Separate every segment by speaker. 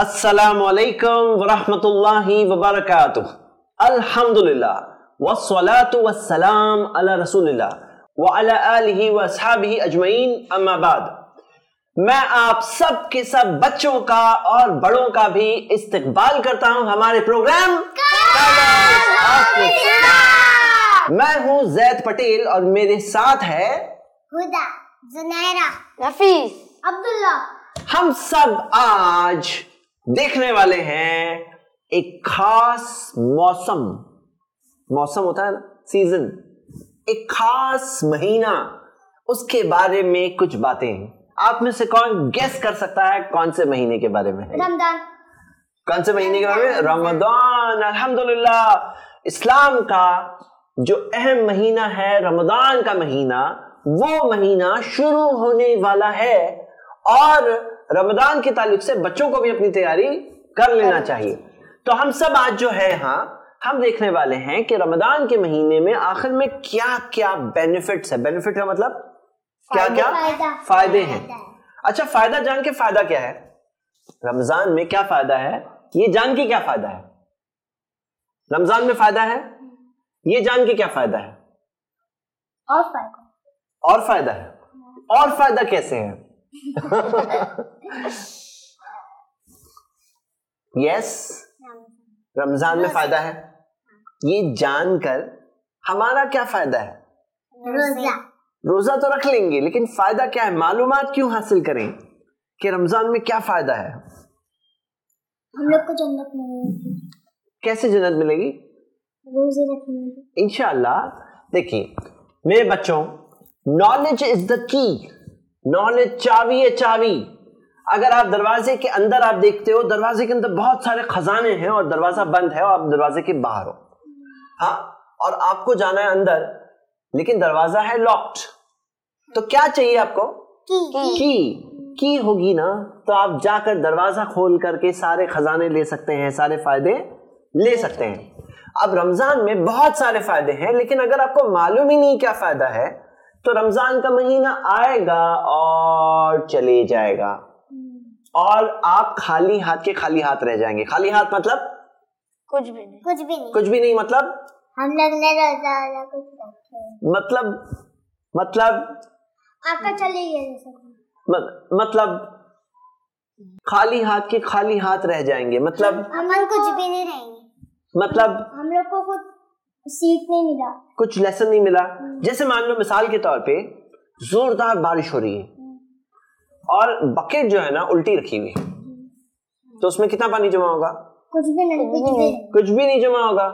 Speaker 1: अस्सलामुअलैकुम वरहमतुल्लाहि वबरकातुह अल्हम्दुलिल्लाह वस्सलातु वस्सलाम अला रसूलिल्लाह व अला आलिहि व अस्हाबिहि अजमईन अम्मा बाद मैं आप सब के सब बच्चों का और बड़ों का भी इस्तकबाल करता हूँ हमारे प्रोग्राम मैं हूँ जैद पटेल और मेरे साथ है
Speaker 2: हुदा जुनैरा
Speaker 3: नफीस।
Speaker 2: अब्दुल्ला।
Speaker 1: हम सब आज देखने वाले हैं एक खास मौसम। मौसम होता है ना सीज़न एक खास महीना। उसके बारे में कुछ बातें आप में से कौन गेस कर सकता है कौन से महीने के बारे में
Speaker 2: रमज़ान।
Speaker 1: कौन से महीने के बारे में? रमज़ान अल्हम्दुलिल्लाह। इस्लाम का जो अहम महीना है रमज़ान का महीना वो महीना शुरू होने वाला है और रमज़ान के ताल्लुक से बच्चों को भी अपनी तैयारी कर लेना चाहिए। तो हम सब आज जो है हाँ हम देखने वाले हैं कि रमदान के महीने में आखिर में क्या क्या बेनिफिट्स है। बेनिफिट का मतलब क्या क्या
Speaker 2: फ़ायदा।
Speaker 1: फ़ायदे हैं। अच्छा फ़ायदा जान के फ़ायदा क्या है? रमज़ान में क्या फ़ायदा है? ये जान के क्या फ़ायदा है? रमज़ान में फ़ायदा है? ये जान के क्या फ़ायदा है?
Speaker 2: और फ़ायदा।
Speaker 1: और फ़ायदा है। और फ़ायदा कैसे है? यस रमज़ान में फ़ायदा है? ये जानकर हमारा क्या फ़ायदा है?
Speaker 2: रोजा।
Speaker 1: रोजा तो रख लेंगे लेकिन फ़ायदा क्या है? मालूम क्यों हासिल करें कि रमज़ान में क्या फ़ायदा है?
Speaker 2: हम लोग को जन्नत मिलेगी।
Speaker 1: कैसे जन्नत मिलेगी?
Speaker 2: रोज़े रखेंगे
Speaker 1: इंशाल्लाह देखिए मेरे बच्चों knowledge is the key knowledge चावी है चावी। अगर आप दरवाजे के अंदर आप देखते हो दरवाजे के अंदर बहुत सारे खजाने हैं और दरवाज़ा बंद है और आप दरवाजे के बाहर हो। हाँ और आपको जाना है अंदर लेकिन दरवाज़ा है लॉक्ड तो क्या चाहिए आपको?
Speaker 2: की।
Speaker 1: की। की होगी ना? तो आप जाकर दरवाज़ा खोल करके सारे खजाने ले सकते हैं सारे फ़ायदे ले सकते हैं। अब रमज़ान में बहुत सारे फ़ायदे हैं लेकिन अगर आपको मालूम ही नहीं क्या फ़ायदा है तो रमज़ान का महीना आएगा और चले जाएगा। और आप खाली हाथ के खाली हाथ रह जाएँगे। खाली हाथ मतलब?
Speaker 3: कुछ भी नहीं।
Speaker 2: कुछ भी नहीं।
Speaker 1: कुछ भी नहीं मतलब?
Speaker 2: हम लोग ने रोजा वाला कुछ रखे।
Speaker 1: मतलब मतलब?
Speaker 2: आपका चलिए जैसे
Speaker 1: मत, मतलब? खाली हाथ के खाली हाथ रह जाएँगे मतलब?
Speaker 2: हम लोग कुछ भी नहीं रहेंगे।
Speaker 1: मतलब?
Speaker 2: हम लोग को कुछ सीट नहीं मिला।
Speaker 1: कुछ लेसन नहीं मिला। जैसे मान लो मिसाल के तौर पे जोरदार बारिश हो रही है। और बकेट जो है ना उल्टी रखी हुई है। तो उसमें कितना पानी जमा होगा?
Speaker 2: कुछ भी नहीं कुछ भी नहीं।
Speaker 1: कुछ भी नहीं जमा होगा।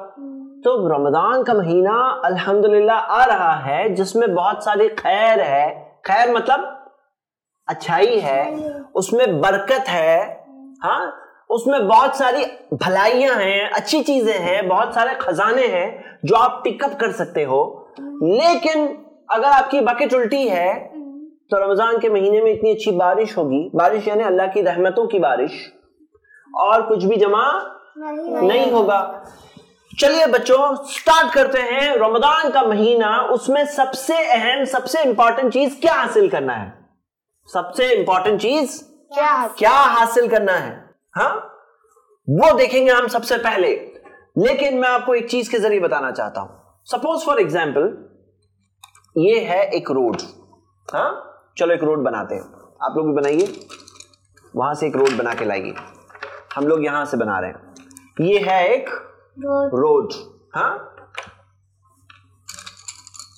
Speaker 1: तो रमज़ान का महीना अल्हम्दुलिल्लाह आ रहा है जिसमें बहुत सारी खैर है। खैर मतलब अच्छाई है उसमें बरकत है हाँ? उसमें बहुत सारी भलाइयाँ हैं अच्छी चीज़ें हैं बहुत सारे खजाने हैं जो आप पिकअप कर सकते हो। लेकिन अगर आपकी बकेट उल्टी है तो रमज़ान के महीने में इतनी अच्छी बारिश होगी। बारिश यानी अल्लाह की रहमतों की बारिश। और कुछ भी जमा
Speaker 2: नहीं
Speaker 1: नहीं होगा। चलिए बच्चों स्टार्ट करते हैं। रमज़ान का महीना उसमें सबसे अहम सबसे इंपॉर्टेंट चीज़ क्या हासिल करना है? सबसे इंपॉर्टेंट चीज़
Speaker 3: क्या
Speaker 1: क्या हासिल करना है? हाँ? वो देखेंगे हम सबसे पहले। लेकिन मैं आपको एक चीज़ के ज़रिए बताना चाहता हूँ। सपोज़ फॉर एग्ज़ाम्पल ये है एक रोड हाँ? चलो एक रोड बनाते हैं। आप लोग भी बनाइए। वहाँ से एक रोड बना के लाइए। हम लोग यहाँ से बना रहे हैं। ये है एक रोड हाँ?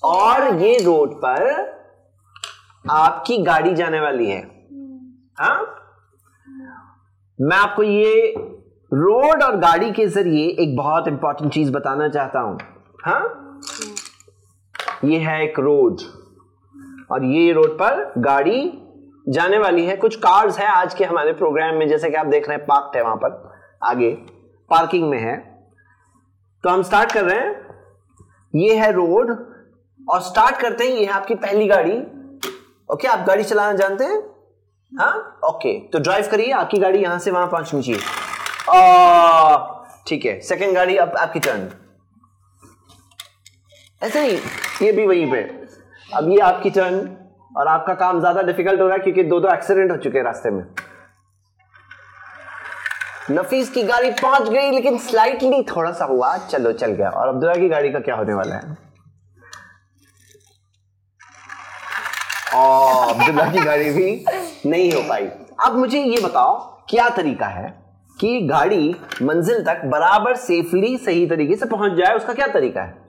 Speaker 1: और ये रोड पर आपकी गाड़ी जाने वाली है। हाँ? मैं आपको ये रोड और गाड़ी के ज़रिए एक बहुत इंपॉर्टेंट चीज़ बताना चाहता हूँ। हाँ? ये है एक रोड और ये रोड पर गाड़ी जाने वाली है। कुछ कार्स है आज के हमारे प्रोग्राम में, जैसे कि आप देख रहे हैं पार्क है वहाँ पर, आगे पार्किंग में है। तो हम स्टार्ट कर रहे हैं। ये है रोड और स्टार्ट करते हैं। ये है आपकी पहली गाड़ी। ओके आप गाड़ी चलाना जानते हैं? हाँ? ओके तो ड्राइव करिए। आपकी गाड़ी यहाँ से वहाँ पहुंचनी चाहिए। ठीक है सेकेंड गाड़ी अब आपकी टर्न ऐसे ही ये भी वहीं पे। अब ये आपकी टर्न और आपका काम ज़्यादा डिफ़िकल्ट हो रहा है क्योंकि दो दो एक्सीडेंट हो चुके हैं रास्ते में। नफीस की गाड़ी पहुँच गई, लेकिन स्लाइटली थोड़ा सा हुआ। चलो, चल गया। और अब्दुल्ला की गाड़ी का क्या होने वाला है? और अब्दुल्ला की गाड़ी भी नहीं हो पाई। अब मुझे ये बताओ, क्या तरीका है कि गाड़ी मंजिल तक बराबर सेफली सही तरीके से पहुँच जाए? उसका क्या तरीका है?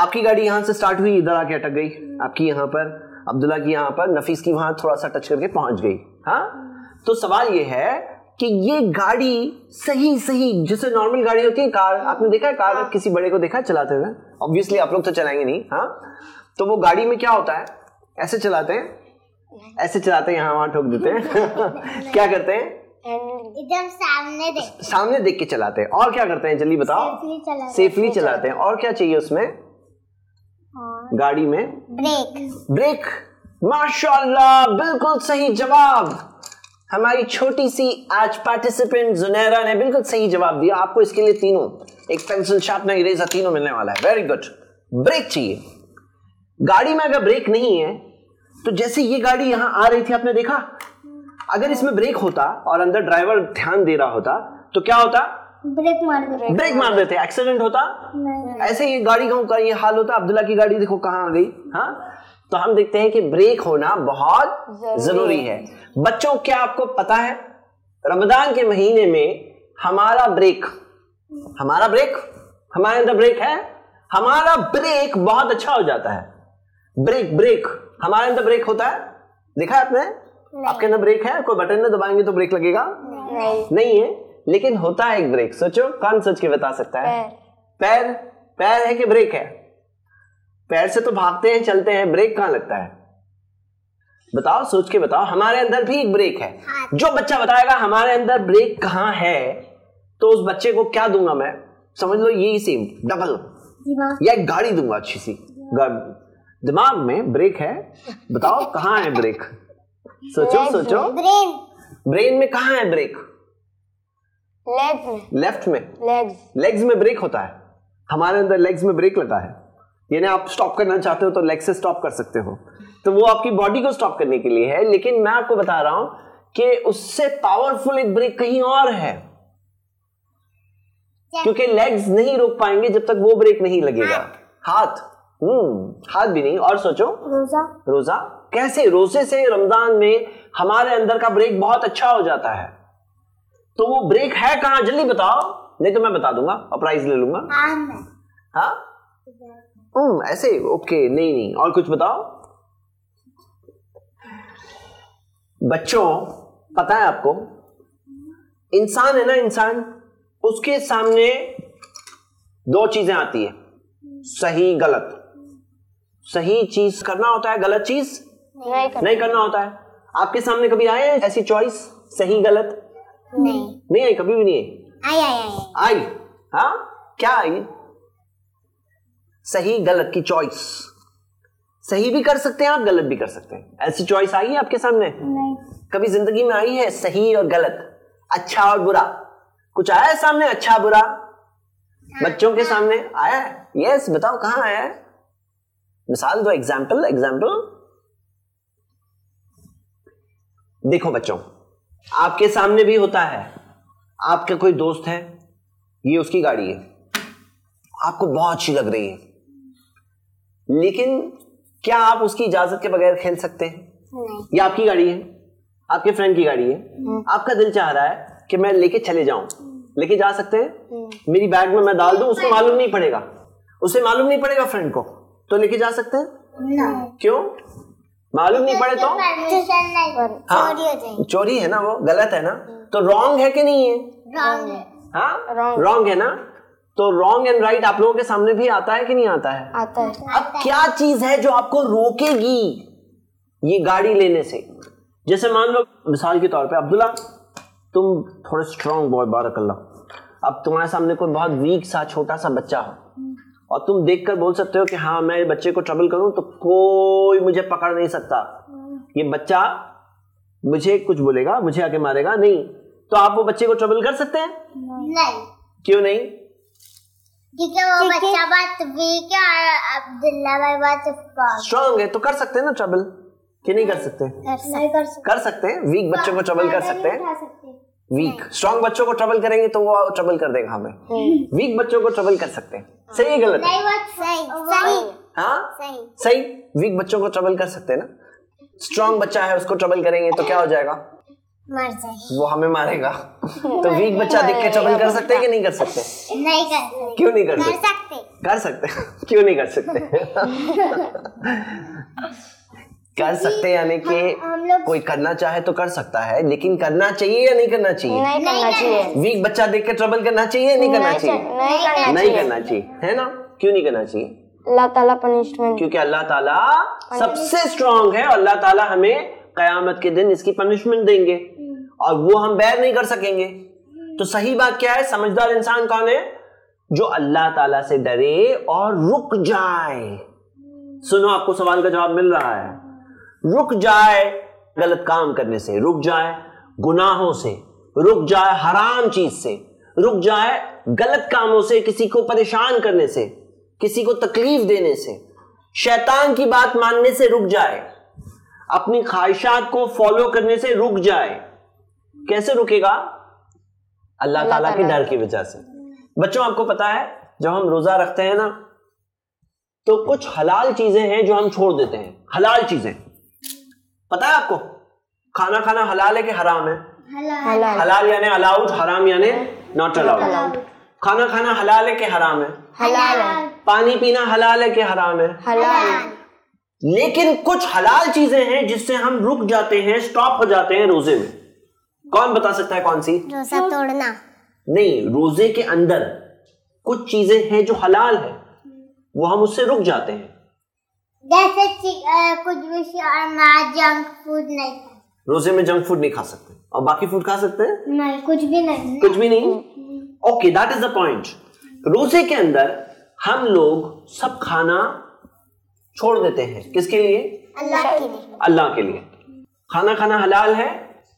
Speaker 1: आपकी गाड़ी यहाँ से स्टार्ट हुई इधर आके अटक गई। आपकी यहाँ पर अब्दुल्ला की यहाँ पर नफीस की वहाँ थोड़ा सा टच करके पहुँच गई। हाँ? तो सवाल ये है कि ये गाड़ी सही सही जैसे नॉर्मल गाड़ी होती है कार आपने देखा है कार किसी बड़े को देखा है चलाते हुए? ऑब्वियसली आप लोग तो चलाएँगे नहीं हाँ? तो वो गाड़ी में क्या होता है? ऐसे चलाते हैं? ऐसे चलाते हैं यहाँ वहाँ ठोक देते हैं। क्या करते हैं?
Speaker 2: एकदम सामने देख।
Speaker 1: सामने देख के चलाते हैं। और क्या करते हैं? जल्दी बताओ।
Speaker 2: हैं।
Speaker 1: सेफली चलाते हैं। और क्या चाहिए उसमें? गाड़ी में?
Speaker 2: ब्रेक।
Speaker 1: ब्रेक? माशाल्लाह बिल्कुल सही जवाब। हमारी छोटी सी आज पार्टिसिपेंट जुनेरा ने बिल्कुल सही जवाब दिया। आपको इसके लिए तीनों एक पेंसिल शार्पनर इरेजर तीनों मिलने वाला है। वेरी गुड ब्रेक चाहिए। गाड़ी में अगर ब्रेक नहीं है तो जैसे ये गाड़ी यहाँ आ रही थी आपने देखा? अगर इसमें ब्रेक होता और अंदर ड्राइवर ध्यान दे रहा होता तो क्या होता?
Speaker 2: ब्रेक मार दे
Speaker 1: ब्रेक मार देते एक्सीडेंट होता?
Speaker 2: नहीं।
Speaker 1: ऐसे ही गाड़ी का का ये हाल होता अब्दुल्ला की गाड़ी देखो कहाँ आ गई हाँ? तो हम देखते हैं कि ब्रेक होना बहुत
Speaker 3: ज़रूरी
Speaker 1: ज़रूरी है। बच्चों क्या आपको पता है रमज़ान के महीने में हमारा ब्रेक हमारा ब्रेक हमारे अंदर ब्रेक है? हमारा ब्रेक बहुत अच्छा हो जाता है। ब्रेक ब्रेक हमारे अंदर ब्रेक होता है? देखा है आपने? आपके अंदर ब्रेक है? कोई बटन में दबाएँगे तो ब्रेक लगेगा?
Speaker 3: नहीं।
Speaker 1: नहीं है? लेकिन होता है एक ब्रेक सोचो कौन सोच के बता सकता है?
Speaker 3: पैर।
Speaker 1: पैर है कि ब्रेक है? पैर से तो भागते हैं चलते हैं ब्रेक कहाँ लगता है? बताओ सोच के बताओ हमारे अंदर भी एक ब्रेक है। जो बच्चा बताएगा हमारे अंदर ब्रेक कहाँ है तो उस बच्चे को क्या दूँगा मैं? समझ लो यही सेम डबल या एक गाड़ी दूँगा अच्छी सी दिमाग में ब्रेक है। बताओ कहाँ है ब्रेक सोचो सोचो।
Speaker 2: ब्रेन
Speaker 1: ब्रेन में कहाँ है ब्रेक
Speaker 3: लेग्स में
Speaker 1: लेफ़्ट में.
Speaker 3: लेग्स
Speaker 1: लेग्स में ब्रेक होता है. हमारे अंदर लेग्स में ब्रेक लगा है. यानी आप स्टॉप करना चाहते हो तो लेग से स्टॉप कर सकते हो. तो वो आपकी बॉडी को स्टॉप करने के लिए है. लेकिन मैं आपको बता रहा हूँ कि उससे पावरफुल एक ब्रेक कहीं और है. क्योंकि लेग्स नहीं रोक पाएँगे जब तक वो ब्रेक नहीं लगेगा. हाथ. हम्म. हाथ भी नहीं. और सोचो.
Speaker 2: रोजा.
Speaker 1: रोजा. कैसे? रोज़े से रमज़ान में हमारे अंदर का ब्रेक बहुत अच्छा हो जाता है. तो वो ब्रेक है कहाँ? जल्दी बताओ। नहीं तो मैं बता दूँगा और प्राइज ले लूँगा। हाँ। हम्म ऐसे ओके नहीं नहीं और कुछ बताओ। बच्चों पता है आपको? इंसान है ना इंसान? उसके सामने दो चीज़ें आती है। सही गलत। सही चीज़ करना होता है गलत चीज़?
Speaker 3: नहीं कर
Speaker 1: नहीं करना होता है। आपके सामने कभी आए ऐसी चॉइस सही गलत?
Speaker 2: नहीं।
Speaker 1: नहीं आई कभी भी नहीं आई।
Speaker 2: आई आई आई
Speaker 1: आई। हाँ? क्या आई? सही गलत की चॉइस सही भी कर सकते हैं आप गलत भी कर सकते हैं। ऐसी चॉइस आई है आपके सामने?
Speaker 2: नहीं।
Speaker 1: कभी ज़िंदगी में आई है सही और गलत? अच्छा और बुरा? कुछ आया है सामने अच्छा बुरा? बच्चों के सामने आया है? यस बताओ कहाँ आया है? मिसाल दो एग्ज़ाम्पल एग्ज़ाम्पल देखो बच्चों आपके सामने भी होता है। आपका कोई दोस्त है ये उसकी गाड़ी है। आपको बहुत अच्छी लग रही है। लेकिन क्या आप उसकी इजाज़त के बगैर खेल सकते हैं?
Speaker 3: नहीं।
Speaker 1: ये आपकी गाड़ी है आपके फ्रेंड की गाड़ी है। आपका दिल चाह रहा है कि मैं लेके चले जाऊँ। लेके जा सकते हैं? मेरी बैग में मैं डाल दूँ उसको मालूम नहीं पड़ेगा। उसे मालूम नहीं पड़ेगा फ्रेंड को। तो लेके जा सकते हैं? क्यों? मालूम नहीं पड़े तो? हाँ।
Speaker 2: चोरी हो
Speaker 1: ना वो? गलत है ना? तो रॉन्ग है कि नहीं है?
Speaker 2: रॉन्ग है।
Speaker 1: हाँ? रॉन्ग है ना? तो रॉन्ग एंड राइट आप लोगों के सामने भी आता है कि नहीं आता है?
Speaker 3: आता है।
Speaker 1: अब क्या चीज़ है जो आपको रोकेगी? ये गाड़ी लेने से। जैसे मान लो मिसाल के तौर पे अब्दुल्ला तुम थोड़े स्ट्रांग बॉय बारकल्ला। अब तुम्हारे सामने कोई बहुत वीक सा छोटा सा बच्चा हो। और तुम देखकर बोल सकते हो कि हाँ मैं बच्चे को ट्रबल करूँ तो कोई मुझे पकड़ नहीं सकता। ये बच्चा मुझे कुछ बोलेगा मुझे आके मारेगा नहीं। तो आप वो बच्चे को ट्रबल कर सकते हैं?
Speaker 2: नहीं।
Speaker 1: क्यों नहीं?
Speaker 2: क्योंकि वो बच्चा बहुत वीक है? और अब्दुल्ला भाई बहुत स्ट्रॉन्ग
Speaker 1: स्ट्रांग है तो कर सकते हैं ना ट्रबल कि नहीं कर सकते?
Speaker 2: कर सकते।
Speaker 1: हैं? वीक बच्चों को ट्रबल कर सकते हैं? वीक स्ट्रॉन्ग बच्चों को ट्रबल करेंगे तो वो ट्रबल कर देगा हमें। वीक बच्चों को ट्रबल कर सकते हैं। सही है गलत? है
Speaker 2: नहीं वो सही। सही।
Speaker 1: हाँ?
Speaker 2: सही।
Speaker 1: सही? वीक बच्चों को ट्रबल कर सकते हैं ना? स्ट्रॉन्ग बच्चा है उसको ट्रबल करेंगे तो क्या हो जाएगा? वो हमें मारेगा। तो वीक बच्चा देख के ट्रबल कर सकते हैं कि नहीं कर सकते?
Speaker 2: नहीं कर सकते।
Speaker 1: क्यों नहीं कर सकते? कर सकते क्यों नहीं कर सकते? कर सकते हैं यानी कि कोई करना चाहे तो कर सकता है लेकिन करना चाहिए या नहीं करना चाहिए?
Speaker 3: नहीं करना चाहिए।
Speaker 1: वीक बच्चा देख के ट्रबल करना चाहिए या नहीं करना चाहिए?
Speaker 3: नहीं करना चाहिए।
Speaker 1: करना चाहिए है ना? क्यों नहीं करना चाहिए?
Speaker 3: अल्लाह ताला पनिशमेंट
Speaker 1: क्योंकि अल्लाह ताला सबसे स्ट्रांग है और अल्लाह ताला हमें कयामत के दिन इसकी पनिशमेंट देंगे और वो हम बैर नहीं कर सकेंगे। तो सही बात क्या है? समझदार इंसान कौन है? जो अल्लाह ताला से डरे और रुक जाए। सुनो आपको सवाल का जवाब मिल रहा है। रुक जाए गलत काम करने से रुक जाए गुनाहों से रुक जाए हराम चीज़ से रुक जाए गलत कामों से किसी को परेशान करने से किसी को तकलीफ़ देने से शैतान की बात मानने से रुक जाए अपनी ख्वाहिशात को फॉलो करने से रुक जाए। कैसे रुकेगा? अल्लाह ताला के डर की वजह से। बच्चों आपको पता है जब हम रोजा रखते हैं ना तो कुछ हलाल चीज़ें हैं जो हम छोड़ देते हैं। हलाल चीज़ें। पता है आपको? खाना खाना हलाल है कि हराम है?
Speaker 3: हलाल।
Speaker 1: हलाल। यानी अलाउड हराम यानी नॉट अलाउड खाना खाना हलाल है कि हराम है?
Speaker 3: हलाल।
Speaker 1: पानी पीना हलाल है कि हराम है?
Speaker 3: हलाल।
Speaker 1: लेकिन कुछ हलाल चीज़ें हैं जिससे हम रुक जाते हैं स्टॉप हो जाते हैं रोज़े में। कौन बता सकता है कौन सी?
Speaker 2: रोजा तोड़ना।
Speaker 1: नहीं रोज़े के अंदर कुछ चीज़ें हैं जो हलाल है वो हम उससे रुक जाते हैं।
Speaker 2: जैसे कुछ भी शर्मा जंक फ़ूड नहीं।
Speaker 1: रोज़े में जंक फ़ूड नहीं खा सकते। और बाकी फ़ूड खा सकते हैं?
Speaker 2: नहीं कुछ भी नहीं।
Speaker 1: कुछ भी नहीं? Okay that is the point रोज़े के अंदर हम लोग सब खाना छोड़ देते हैं। किसके लिए?
Speaker 2: अल्लाह के लिए।
Speaker 1: अल्लाह के लिए। खाना खाना हलाल है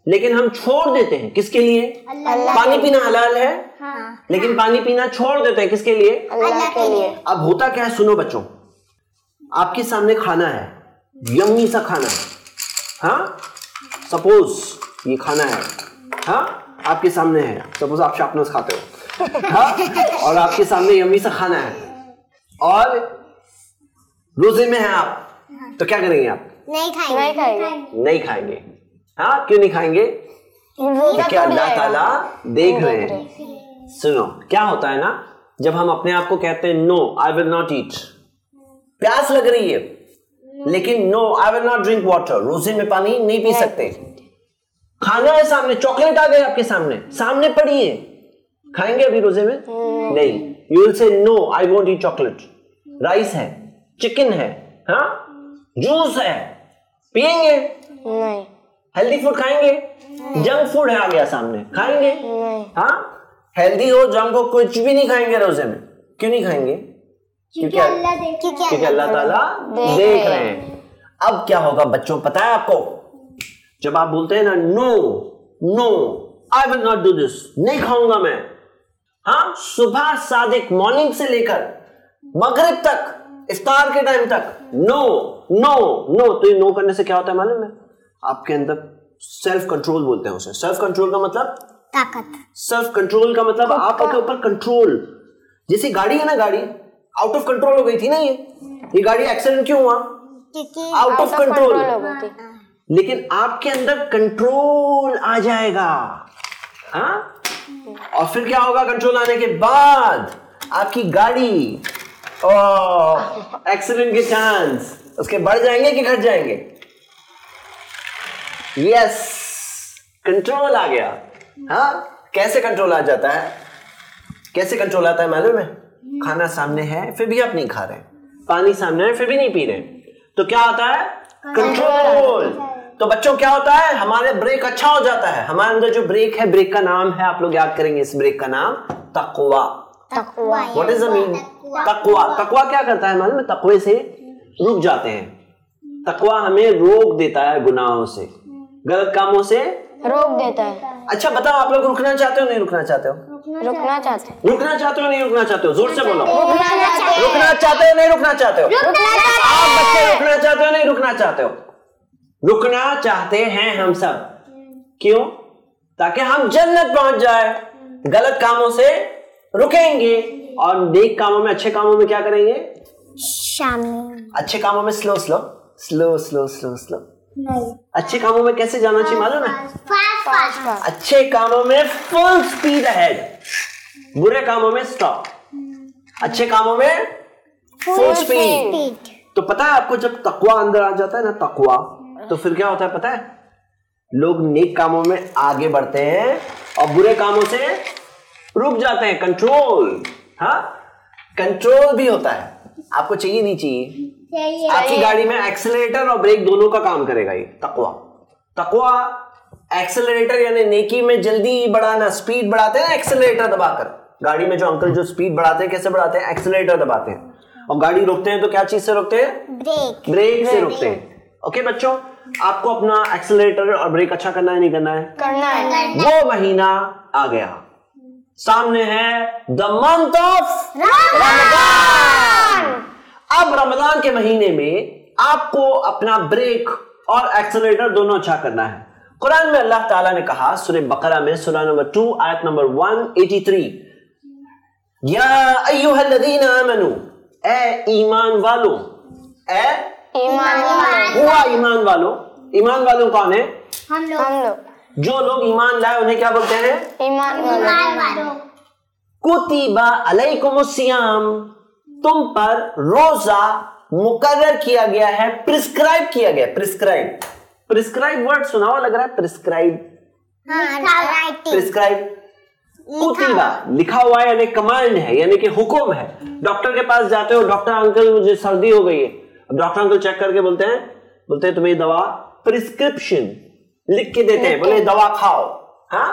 Speaker 1: लेकिन हम छोड़ देते हैं। किसके लिए। पानी पीना हलाल है
Speaker 2: हाँ।
Speaker 1: लेकिन पानी पीना छोड़ देते हैं। किसके लिए?
Speaker 3: अल्लाह के लिए।
Speaker 1: अब होता क्या है सुनो बच्चों। आपके सामने खाना है। यम्मी सा खाना है। हाँ? सपोज़ ये खाना है। हाँ? आपके सामने है। सपोज़ आप शार्पनर्स खाते हो। हाँ? और आपके सामने यम्मी सा खाना है। और रोज़े में है आप। तो क्या करेंगे आप?
Speaker 2: नहीं खाएँगे।
Speaker 3: नहीं खाएँगे।
Speaker 1: नहीं खाएँगे। हाँ? क्यों नहीं खाएँगे?
Speaker 3: रोजा
Speaker 1: क्योंकि अल्लाह। ताला देख रहे हैं। सुनो क्या होता है ना जब हम अपने आप को कहते हैं no I will not eat प्यास लग रही है। लेकिन no I will not drink water रोज़े में पानी नहीं पी सकते। खाना है सामने चॉकलेट आ गए आपके सामने। सामने पड़ी है। खाएँगे अभी रोज़े में? नहीं। You will say no I won't eat chocolate rice है चिकन है हाँ? जूस है। पियेंगे?
Speaker 3: नहीं।
Speaker 1: हेल्दी फ़ूड खाएँगे? जंक फ़ूड है आ गया सामने। खाएँगे? हाँ? हेल्दी हो जंक हो कुछ भी नहीं खाएँगे रोज़े में। क्यों नहीं खाएँगे? क्योंकि
Speaker 2: अल्लाह देख
Speaker 1: क्योंकि अल्लाह ताला
Speaker 3: देख रहे
Speaker 1: हैं। अब क्या होगा बच्चों पता है आपको? जब आप बोलते हैं ना no no I will not do this नहीं खाऊँगा मैं। हाँ सुबह सादिक मॉर्निंग से लेकर मगरिब तक इफ्तार के टाइम तक नो नो नो तो ये नो करने से क्या होता है मालूम है? आपके अंदर सेल्फ कंट्रोल बोलते हैं उसे। सेल्फ कंट्रोल का मतलब?
Speaker 2: ताकत।
Speaker 1: सेल्फ कंट्रोल का मतलब आपके ऊपर कंट्रोल जैसे गाड़ी है ना गाड़ी आउट ऑफ़ कंट्रोल हो गई थी ना ये? ये गाड़ी एक्सीडेंट क्यों हुआ? आउट ऑफ़ कंट्रोल
Speaker 3: कंट्रोल हो गई थी।
Speaker 1: लेकिन आपके अंदर कंट्रोल आ जाएगा। हाँ? और फिर क्या होगा कंट्रोल आने के बाद? आपकी गाड़ी एक्सीडेंट के चांस उसके बढ़ जाएँगे कि घट जाएँगे? यस कंट्रोल आ गया। हाँ? कैसे कंट्रोल आ जाता है? कैसे कंट्रोल आता है मालूम है? खाना सामने है फिर भी आप नहीं खा रहे पानी सामने है फिर भी नहीं पी रहे तो क्या होता है? कंट्रोल तो बच्चों क्या होता है? हमारे ब्रेक अच्छा हो जाता है। हमारे अंदर जो ब्रेक है ब्रेक का नाम है आप लोग याद करेंगे इस ब्रेक का नाम तकवा। व्हाट इज़ द मीन तकवा। तकवा क्या करता है मालूम है? तकवे से रुक जाते हैं। तकवा हमें रोक देता है गुनाहों से गलत कामों से
Speaker 3: रोक देता है
Speaker 1: अच्छा बताओ आप लोग रुकना चाहते हो नहीं रुकना चाहते हो
Speaker 3: रुकना चाहते हो
Speaker 1: रुकना चाहते हो नहीं रुकना चाहते हो ज़ोर से बोलो
Speaker 3: रुकना चाहते
Speaker 1: रुकना चाहते हो नहीं रुकना चाहते हो आप बच्चे रुकना चाहते हो नहीं रुकना चाहते हो रुकना चाहते हैं हम सब क्यों ताकि हम जन्नत पहुँच जाए गलत कामों से रुकेंगे और नेक कामों में अच्छे कामों में क्या करेंगे
Speaker 2: शामिल
Speaker 1: अच्छे कामों में slow slow slow slow slow slow
Speaker 2: नहीं।
Speaker 1: अच्छे कामों में कैसे जाना चाहिए मालूम है?
Speaker 2: फास्ट फास्ट
Speaker 1: अच्छे कामों में फुल स्पीड अहेड बुरे कामों में स्टॉप अच्छे कामों में फुल स्पीड
Speaker 2: स्पीड
Speaker 1: तो पता है आपको जब तकवा अंदर आ जाता है ना तकवा तो फिर क्या होता है पता है? लोग नेक कामों में आगे बढ़ते हैं और बुरे कामों से रुक जाते हैं। कंट्रोल हाँ? कंट्रोल भी होता है। आपको चाहिए नहीं चाहिए?
Speaker 2: चाहिए।
Speaker 1: आपकी गाड़ी में एक्सेलरेटर और ब्रेक दोनों का काम करेगा ये तकवा। तकवा एक्सेलरेटर यानी नेकी में जल्दी बढ़ाना स्पीड बढ़ाते हैं एक्सेलरेटर दबाकर। गाड़ी में जो अंकल जो स्पीड बढ़ाते हैं कैसे बढ़ाते हैं? एक्सेलरेटर दबाते हैं। और गाड़ी रोकते हैं तो क्या चीज़ से रोकते हैं?
Speaker 2: ब्रेक
Speaker 1: ब्रेक से रोकते हैं। ओके बच्चों आपको अपना एक्सेलरेटर और ब्रेक अच्छा करना है नहीं करना है?
Speaker 3: करना है।
Speaker 1: वो महीना आ गया। सामने है द मंथ ऑफ़ अब रमज़ान के महीने में आपको अपना ब्रेक और एक्सलेटर दोनों अच्छा करना है। कुरान में अल्लाह ताला ने कहा सूरह बकरा में सूरह नंबर टू आयत नंबर 183 या अय्युहल्लज़ीना आमनू ए ईमान वालों ए
Speaker 3: ईमान वाले।
Speaker 1: हुआ ईमान वालों। ईमान वालों कौन है?
Speaker 2: हम लोग।
Speaker 3: हम लोग।
Speaker 1: जो लोग ईमान लाए उन्हें क्या बोलते हैं?
Speaker 3: ईमान
Speaker 2: ईमान वालों।
Speaker 1: कुतिबा अलैकुमुस्सियाम। तुम पर रोजा मुकर्रर किया गया है प्रिस्क्राइब किया गया प्रिस्क्राइब प्रिस्क्राइब वर्ड सुना हुआ लग रहा है प्रिस्क्राइब
Speaker 2: हाँ
Speaker 1: प्रिस्क्राइब कुतिबा लिखा हुआ है यानी कमांड है यानी कि हुक्म है। डॉक्टर के पास जाते हो डॉक्टर अंकल मुझे सर्दी हो गई है। अब डॉक्टर अंकल चेक करके बोलते हैं बोलते हैं तुम्हें दवा प्रिस्क्रिप्शन लिख के देते हैं। बोले दवा खाओ। हाँ?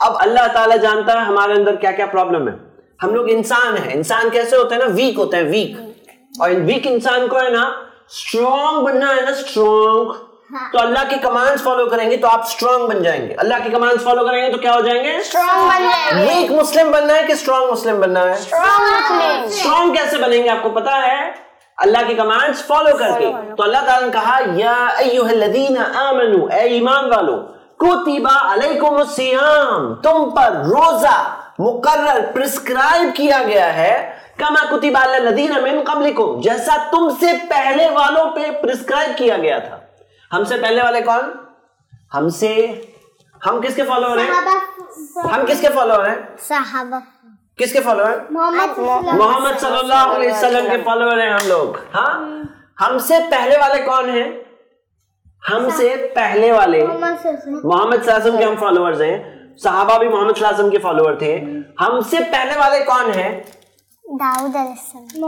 Speaker 1: अब अल्लाह ताला जानता है हमारे अंदर क्या क्या प्रॉब्लम है। हम लोग इंसान है। इंसान कैसे होते हैं ना? वीक होते हैं वीक और वीक इंसान को है ना स्ट्रॉन्ग बनना है ना स्ट्रॉन्ग हाँ. तो अल्लाह की कमांड्स फॉलो करेंगे तो आप स्ट्रॉन्ग बन जाएँगे। अल्लाह की कमांड्स फॉलो करेंगे तो क्या हो जाएँगे?
Speaker 3: स्ट्रॉन्ग बन जाएँगे।
Speaker 1: वीक मुस्लिम बनना है कि स्ट्रॉन्ग मुस्लिम बनना है?
Speaker 3: स्ट्रॉन्ग
Speaker 1: कैसे बनेंगे आपको पता है? अल्लाह की कमांड्स फॉलो करके। तो अल्लाह ताला ने कहा या अय्युहल्लज़ीना आमनू ए ईमान वालो कुतिबा अलैकुमुस्सियाम तुम पर रोजा मुकर्रर प्रिस्क्राइब किया गया है कमा कुतिबा अलल्लज़ीना मिन कब्लिकुम जैसा तुमसे पहले वालों पे प्रिस्क्राइब किया गया था। हमसे पहले वाले कौन? हमसे हम किसके फॉलोअर हैं? हम किसके फॉलोअर हैं?
Speaker 2: साहबा।
Speaker 1: किसके फॉलोअर
Speaker 2: मोहम्मद
Speaker 1: मोहम्मद सल्लल्लाहु अलैहि वसल्लम के फॉलोअर हैं हम लोग। हाँ? हमसे पहले वाले कौन हैं? हमसे पहले वाले। मोहम्मद सल्लल्लाहु के हम फॉलोअर्स हैं। सहाबा भी मोहम्मद के फॉलोअर थे। हमसे पहले वाले कौन हैं?
Speaker 2: दाऊद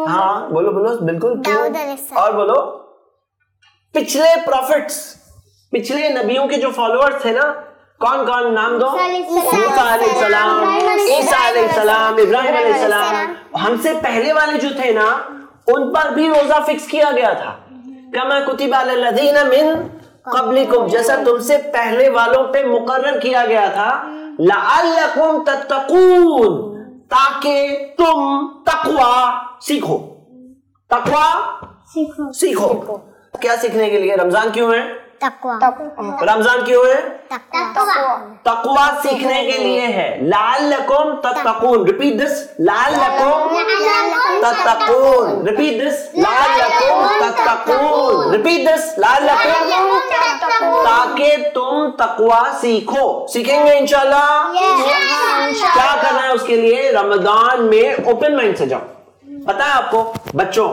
Speaker 1: हाँ बोलो बोलो बिल्कुल
Speaker 2: दाऊद
Speaker 1: और बोलो पिछले प्रॉफिट्स पिछले नबियों के जो फॉलोअर्स थे ना कौन कौन नाम दो। मूसा ईसा इब्राहिम हमसे पहले वाले जो थे ना उन पर भी रोजा फिक्स किया गया था। कमा कुतिबा अलल्लज़ीना मिन कब्लिकुम जैसा तुमसे पहले वालों पे मुकर्रर किया गया था लअल्लकुम तत्तकून ताकि तुम तकवा सीखो। तकवा
Speaker 2: सीखो।
Speaker 1: सीखो। क्या सीखने के लिए? रमज़ान क्यों है?
Speaker 2: तकवा।
Speaker 1: रमज़ान क्यों है?
Speaker 2: तकवा।
Speaker 1: तकवा। सीखने के लिए है। लालकुम तत्तकून। रिपीट दिस लालकुम तत्तकून। रिपीट दिस लालकुम तत्तकून। रिपीट दिस लालकुम ताकि तुम तकवा सीखो। सीखेंगे इंशाल्लाह? क्या करना है उसके लिए? रमज़ान में ओपन माइंड से जाओ। पता है आपको? बच्चों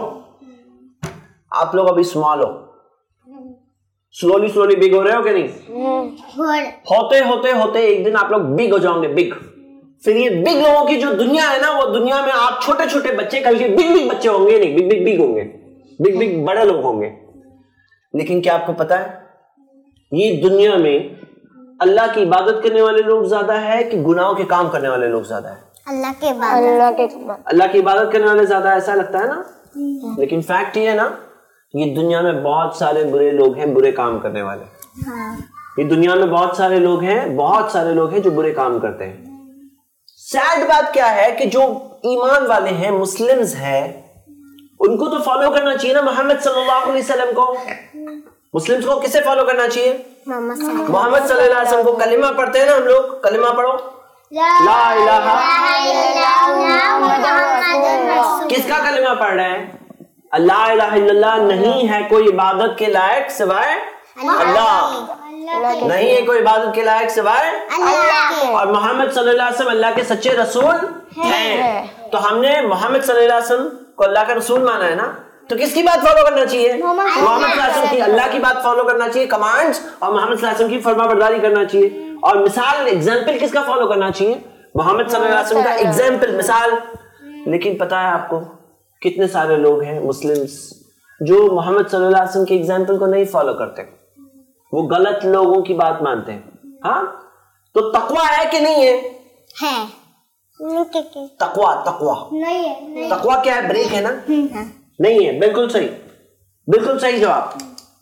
Speaker 1: आप लोग अभी स्मॉल हो। स्लोली स्लोली बिग हो रहे हो कि नहीं? होते होते होते एक दिन आप लोग बिग हो जाओगे बिग फिर ये बिग लोगों की जो दुनिया है ना वो दुनिया में आप छोटे छोटे बच्चे कल के बिग बिग बच्चे होंगे नहीं बिग बिग बिग होंगे। बिग बिग बड़े लोग होंगे। लेकिन क्या आपको पता है? ये दुनिया में अल्लाह की इबादत करने वाले लोग ज़्यादा है कि गुनाहों के काम करने वाले लोग ज़्यादा है?
Speaker 2: अल्लाह के
Speaker 3: अल्लाह के
Speaker 1: अल्लाह की इबादत करने वाले ज़्यादा ऐसा लगता है ना? लेकिन फैक्ट ये है ना ये दुनिया में बहुत सारे बुरे लोग हैं बुरे काम करने वाले।
Speaker 2: हाँ।
Speaker 1: ये दुनिया में बहुत सारे लोग हैं बहुत सारे लोग हैं जो बुरे काम करते हैं। सैड बात क्या है कि जो ईमान वाले हैं मुस्लिम्स हैं उनको तो फॉलो करना चाहिए ना मोहम्मद सल्लल्लाहु अलैहि वसल्लम को। मुस्लिम्स को किसे फॉलो करना चाहिए?
Speaker 2: मोहम्मद सल्लल्लाहु
Speaker 1: अलैहि वसल्लम को कलिमा पढ़ते हैं ना हम लोग? कलिमा पढ़ो। ला इलाहा किसका कलिमा पढ़ रहे हैं? अल्लाह इलाहा इल्लल्लाह नहीं है कोई इबादत के लायक सिवाय अल्लाह। नहीं है कोई इबादत के लायक सिवाय और मोहम्मद सल्लल्लाहु अलैहि वसल्लम अल्लाह के सच्चे रसूल हैं। तो हमने मोहम्मद सल्लल्लाहु अलैहि वसल्लम को अल्लाह का रसूल माना है ना? तो किसकी बात फॉलो करना चाहिए? मोहम्मद की अल्लाह की बात फॉलो करना चाहिए कमांड्स और मोहम्मद की फरमाबरदारी करना चाहिए। और मिसाल एग्ज़ाम्पल किसका फॉलो करना चाहिए? मोहम्मद का एग्ज़ाम्पल मिसाल। लेकिन पता है आपको कितने सारे लोग हैं मुस्लिम्स जो मोहम्मद वसल्लम के एग्ज़ाम्पल को नहीं फॉलो करते। वो गलत लोगों की बात मानते हैं। हाँ? तो तकवा है कि नहीं है?
Speaker 2: है।
Speaker 1: तकवा तकवा।
Speaker 2: नहीं है
Speaker 1: तकवा क्या है? ब्रेक है ना? नहीं है बिल्कुल सही। बिल्कुल सही जवाब।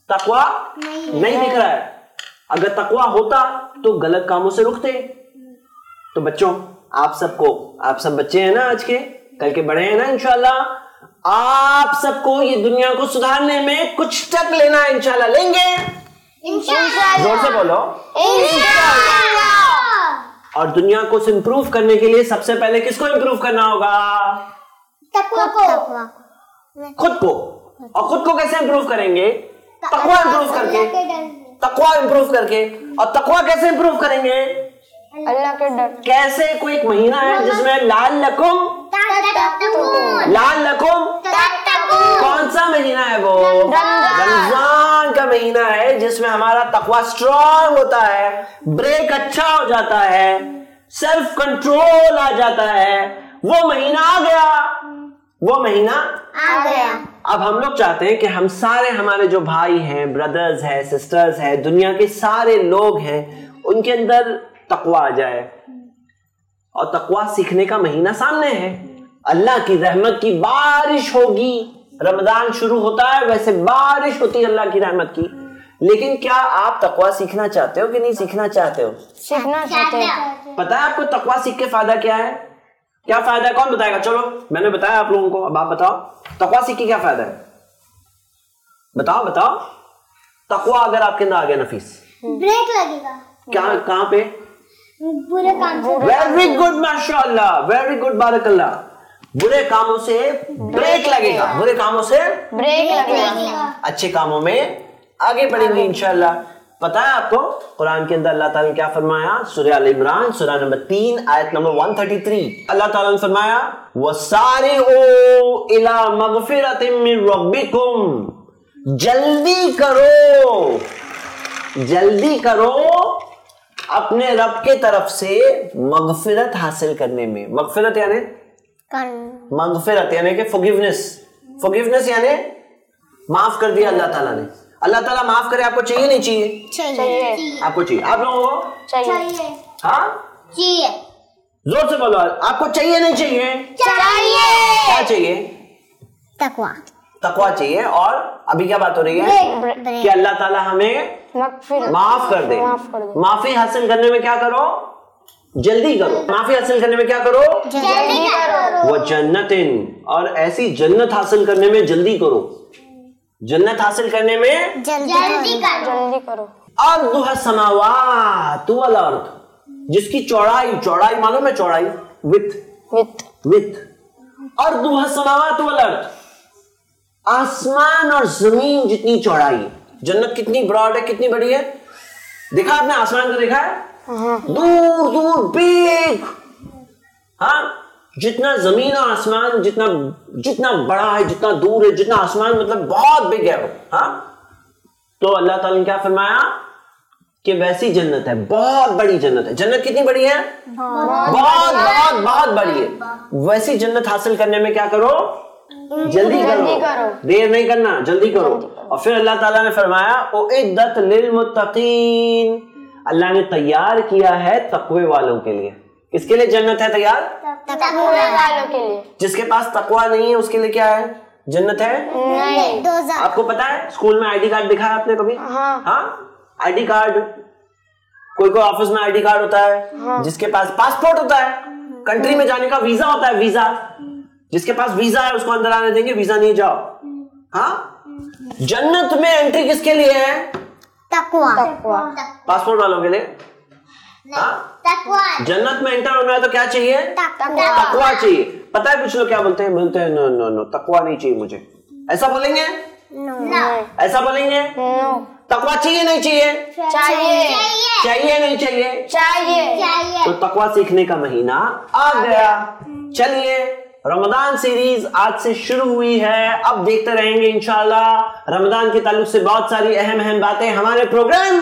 Speaker 1: तकवा नहीं नहीं दिख रहा है। अगर तकवा होता तो गलत कामों से रुकते। तो बच्चों आप सबको आप सब बच्चे हैं ना आज के? कल के बड़े हैं ना इंशाल्लाह। आप सबको ये दुनिया को सुधारने में कुछ स्टेप लेना है इंशाल्लाह। लेंगे? ज़ोर से बोलो। और दुनिया को इम्प्रूव करने के लिए सबसे पहले किसको इंप्रूव करना होगा?
Speaker 2: तकवा को।
Speaker 1: खुद को। और खुद को कैसे इंप्रूव करेंगे? तकवा इंप्रूव करके। तकवा इंप्रूव करके। और तकवा कैसे इंप्रूव करेंगे?
Speaker 3: अल्लाह के डर
Speaker 1: कैसे कोई एक महीना है जिसमें लाल लकुम? लाल लकुम। कौन सा महीना है वो? रमज़ान। का महीना है जिसमें हमारा तकवा स्ट्रांग होता है ब्रेक अच्छा हो जाता है सेल्फ कंट्रोल आ जाता है। वो महीना आ गया। वो महीना
Speaker 2: आ गया।
Speaker 1: अब हम लोग चाहते हैं कि हम सारे हमारे जो भाई हैं ब्रदर्स हैं सिस्टर्स हैं दुनिया के सारे लोग हैं उनके अंदर तकवा आ जाए। और तकवा सीखने का महीना सामने है। अल्लाह की रहमत की बारिश होगी। रमज़ान शुरू होता है वैसे बारिश होती है अल्लाह की रहमत की। लेकिन क्या आप तकवा सीखना चाहते हो कि नहीं सीखना चाहते हो?
Speaker 3: सीखना चाहते हो।
Speaker 1: पता है आपको तकवा सीख के फ़ायदा क्या है? क्या फ़ायदा है? कौन बताएगा? चलो मैंने बताया आप लोगों को अब आप बताओ। तकवा सीख के क्या फ़ायदा है? बताओ बताओ। तकवा अगर आपके अंदर आ गया नफीस।
Speaker 2: ब्रेक लगेगा।
Speaker 1: क्या कहाँ पे?
Speaker 2: बुरे काम से।
Speaker 1: वेरी गुड माशाल्लाह वेरी गुड बारकल्ला बुरे कामों से ब्रेक लगेगा। बुरे कामों से
Speaker 3: ब्रेक लगेगा।
Speaker 1: अच्छे कामों में आगे बढ़ेंगे इंशाल्लाह पता है आपको? कुरान के अंदर अल्लाह ताला ने क्या फरमाया? सूर्य अल इमरान सूरह नंबर तीन आयत नंबर 133 अल्लाह ताला ने फरमाया वसारिउ इला मगफिरतिम मिन रब्बिकुम। जल्दी करो जल्दी करो अपने रब के तरफ़ से मगफिरत हासिल करने में। मगफिरत यानी? मगफिरत यानी कि फॉरगिवनेस फॉरगिवनेस यानी? माफ़ कर दिया अल्लाह ताला ने। अल्लाह ताला माफ़ करे आपको चाहिए नहीं चाहिए?
Speaker 3: चाहिए।
Speaker 1: आपको चाहिए। आप लोगों को?
Speaker 3: चाहिए।
Speaker 2: चाहिए।
Speaker 1: हाँ?
Speaker 2: चाहिए।
Speaker 1: ज़ोर से बोलो आपको चाहिए नहीं चाहिए?
Speaker 2: चाहिए।
Speaker 1: क्या चाहिए?
Speaker 2: तकवा।
Speaker 1: तकवा चाहिए। और अभी क्या बात हो रही है? कि अल्लाह ताला हमें माफ़ कर दे।
Speaker 3: माफ़ कर दे।
Speaker 1: माफ़ी हासिल करने में क्या करो? जल्दी करो। माफ़ी हासिल करने में क्या करो?
Speaker 2: जल्दी करो।
Speaker 1: वो जन्नतिन। और ऐसी जन्नत हासिल करने में जल्दी करो। जन्नत हासिल करने में?
Speaker 2: जल्दी करो।
Speaker 3: जल्दी करो।
Speaker 1: अर्दुहा समावात वल अर्द जिसकी चौड़ाई चौड़ाई मालूम है चौड़ाई? विथ
Speaker 3: विथ
Speaker 1: विथ अर्दुहा समावात वल अर्द आसमान और ज़मीन जितनी चौड़ाई। जन्नत कितनी ब्रॉड है कितनी बड़ी है? देखा आपने आसमान को देखा है? दूर दूर बिग हाँ? जितना ज़मीन और आसमान जितना जितना बड़ा है जितना दूर है जितना आसमान मतलब बहुत बिग है वो हाँ? तो अल्लाह ताला ने क्या फरमाया? कि वैसी जन्नत है बहुत बड़ी जन्नत है। जन्नत कितनी बड़ी है? बहुत बहुत बहुत बड़ी है। वैसी जन्नत हासिल करने में क्या करो? जल्दी करो।
Speaker 3: करो।
Speaker 1: देर नहीं करना जल्दी करो। और फिर अल्लाह ताला ने फरमाया ओ इद्दत लिल मुत्तकीन। अल्लाह ने तैयार किया है तकवे वालों के लिए। किसके लिए जन्नत है तैयार?
Speaker 3: पूरे वालों के लिए।
Speaker 1: जिसके पास तकवा नहीं है उसके लिए क्या है? जन्नत है?
Speaker 3: नहीं।
Speaker 1: आपको पता है स्कूल में आईडी कार्ड दिखाया आपने कभी?
Speaker 3: हाँ।
Speaker 1: हाँ? ID card. कोई कोई ऑफ़िस में आईडी कार्ड होता है जिसके पास पासपोर्ट होता है। कंट्री में जाने का वीज़ा होता है वीज़ा। जिसके पास वीज़ा है उसको अंदर आने देंगे वीज़ा नहीं जाओ। हाँ? जन्नत में एंट्री किसके लिए है?
Speaker 2: तकवा।
Speaker 3: तकवा।
Speaker 1: पासपोर्ट वालों के लिए। हाँ जन्नत में एंटर होना है तो क्या चाहिए?
Speaker 2: तकवा।
Speaker 1: तकवा चाहिए। पता है कुछ लोग क्या बोलते हैं? बोलते हैं नो नो नो तकवा नहीं चाहिए मुझे। ऐसा बोलेंगे? ऐसा बोलेंगे? तकवा चाहिए नहीं चाहिए?
Speaker 3: चाहिए।
Speaker 1: चाहिए नहीं चाहिए?
Speaker 3: चाहिए।
Speaker 1: तो तकवा सीखने का महीना आ गया। चलिए रमज़ान सीरीज़ आज से शुरू हुई है। अब देखते रहेंगे इंशाल्लाह। रमज़ान के ताल्लुक से बहुत सारी अहम अहम बातें हमारे प्रोग्राम।